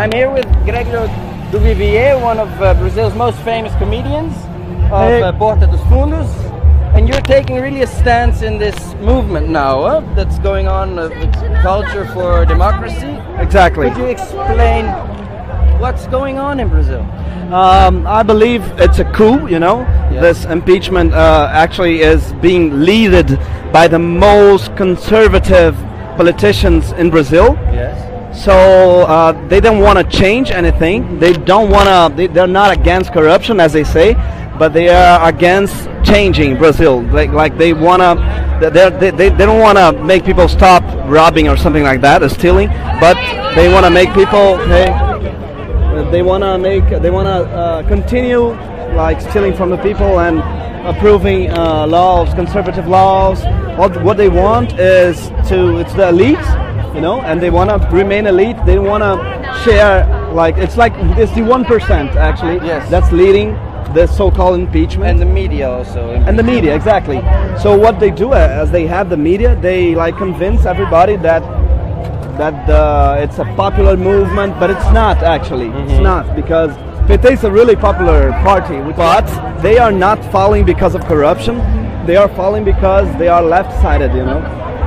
I'm here with Gregorio Duvivier, one of uh, Brazil's most famous comedians of Hey. uh, Porta dos Fundos. And you're taking really a stance in this movement now that's going on uh, with culture for democracy. Exactly. Could you explain what's going on in Brazil? Um, I believe it's a coup. You know, Yeah. this impeachment uh, actually is being leaded by the most conservative politicians in Brazil. Yes. So uh, they don't want to change anything. They don't want to. They, they're not against corruption, as they say, but they are against changing Brazil. Like like they want to. They, they, don't want to make people stop robbing or something like that, or stealing. But they want to make people. Hey, uh, they want to make. They want to uh, continue like stealing from the people and approving uh, laws, conservative laws. What what they want is to. It's the elite you know, and they want to remain elite. They want to share, like it's like it's the one percent actually. Yes. That's leading the so-called impeachment And the media also. and the media exactly. So what they do uh, as they have the media, they like convince everybody that that uh, it's a popular movement, but it's not actually. It's not because PT is a really popular party, but they are not falling because of corruption. They are falling because they are left-sided. You know,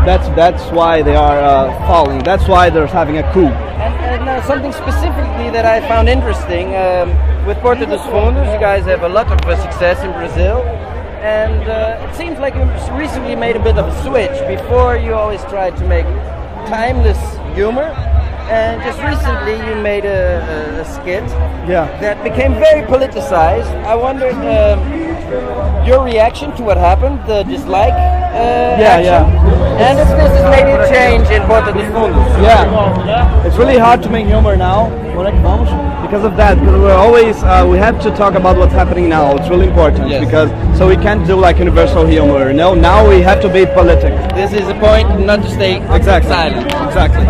that's that's why they are uh, falling. That's why they're having a coup. And, and uh, something specifically that I found interesting um, with Porta dos Fundos, you guys have a lot of uh, success in Brazil, and uh, it seems like you recently made a bit of a switch. Before, you always tried to make timeless humor, and just recently you made a, a, a skit Yeah. that became very politicized. I wondered um, your reaction to what happened, the dislike uh, Yeah, action, yeah. and if this has made a change in Porta dos Fundos. Yeah, it's really hard to make humor now because of that. Because we're always uh, we have to talk about what's happening now. It's really important Yes. because so we can't do like universal humor. No, now we have to be political. This is a point not to stay Exactly. silent. Exactly.